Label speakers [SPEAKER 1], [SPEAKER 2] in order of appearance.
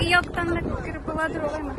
[SPEAKER 1] Як там не була дорога?